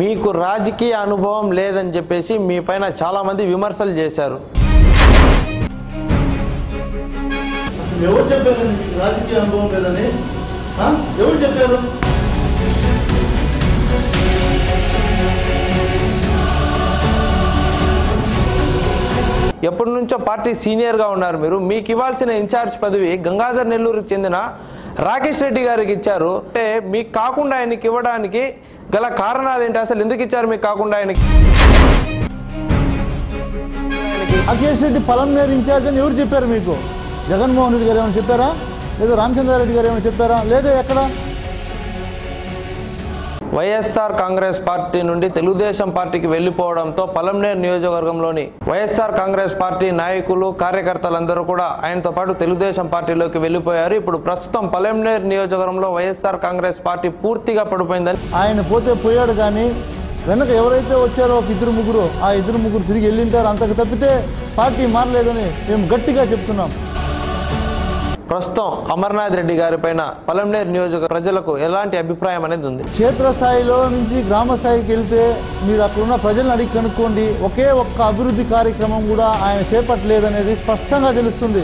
మీకు రాజకీయ అనుభవం లేదని చెప్పేసి మీ పైన చాలా మంది విమర్శలు చేశారు. అసలు ఎవరు చెప్పారండి మీకు రాజకీయ అనుభవం లేదని? ఆ? ఎవరు చెప్పారు? ఎప్పటి నుంచో పార్టీ సీనియర్గా ఉన్నారు మీరు. మీకు ఇవ్వాల్సిన ఇన్ఛార్జ్ పదవి గంగాధర్ నెల్లూరుకి చెందిన రాకేష్ రెడ్డి గారికి ఇచ్చారు. అంటే మీకు కాకుండా ఆయనకి ఇవ్వడానికి గల కారణాలు ఏంటి? అసలు ఎందుకు ఇచ్చారు మీకు కాకుండా ఆయనకి? రాకేష్ రెడ్డి పలంనేరు ఇన్ఛార్జ్ అని ఎవరు చెప్పారు మీకు? జగన్మోహన్ రెడ్డి గారు ఏమైనా చెప్పారా? లేదా రామచంద్రారెడ్డి గారు ఏమైనా చెప్పారా? లేదా ఎక్కడ? వైఎస్ఆర్ కాంగ్రెస్ పార్టీ నుండి తెలుగుదేశం పార్టీకి వెళ్ళిపోవడంతో పలంనేరు నియోజకవర్గంలోని వైఎస్ఆర్ కాంగ్రెస్ పార్టీ నాయకులు కార్యకర్తలందరూ కూడా ఆయనతో పాటు తెలుగుదేశం పార్టీలోకి వెళ్ళిపోయారు ఇప్పుడు ప్రస్తుతం పలంనేరు నియోజకవర్గంలో వైఎస్ఆర్ కాంగ్రెస్ పార్టీ పూర్తిగా పడిపోయిందని ఆయన పోతే పోయాడు కానీ వెనక ఎవరైతే వచ్చారో ఒక ఇద్దరు ముగ్గురు ఆ ఇద్దరు ముగ్గురు తిరిగి వెళ్ళింటారు. అంతకు తప్పితే పార్టీ మారలేదని మేము గట్టిగా చెప్తున్నాం. ప్రస్తుతం అమర్నాథ్ రెడ్డి గారి పైన పలంనేరు నియోజక ప్రజలకు ఎలాంటి అభిప్రాయం అనేది ఉంది? క్షేత్రస్థాయిలో నుంచి గ్రామ స్థాయికి వెళ్తే మీరు అక్కడ ఉన్న ప్రజలను అడిగి కనుక్కోండి. ఒకే ఒక్క అభివృద్ధి కార్యక్రమం కూడా ఆయన చేపట్టలేదనేది స్పష్టంగా తెలుస్తుంది.